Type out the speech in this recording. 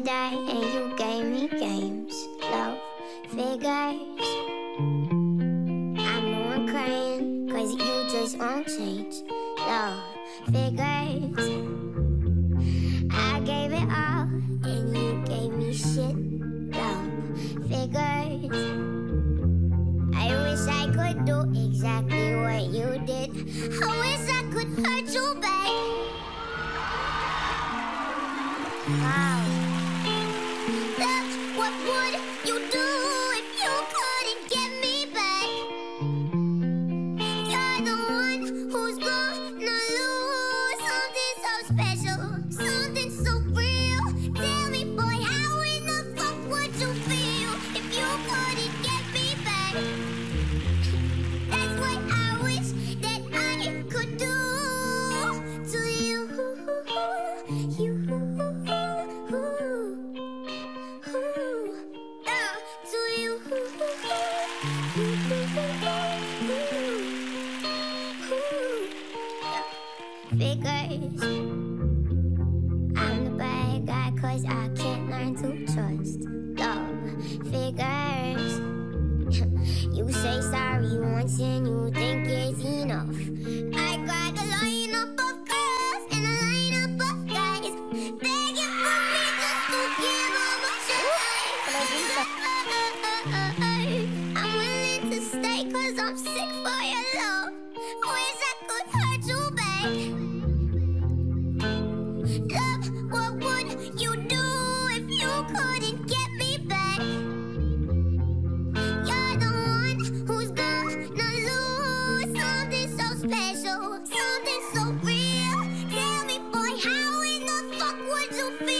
day and you gave me games. Love figures. I'm the one crying, cause you just won't change. Love figures. I gave it all and you gave me shit. Love figures. I wish I could do exactly what you did. I wish I could hurt you back. Wow. What would you do figures. I'm the bad guy, cause I can't learn to trust. Love figures. you say sorry once and you think it's enough. I got a line up of girls and a line up of guys. Begging for me just to give up what's your I'm willing to stay cause I'm sick for your love. Where's Love, what would you do if you couldn't get me back? You're the one who's gonna lose something so special, something so real. Tell me, boy, how in the fuck would you feel?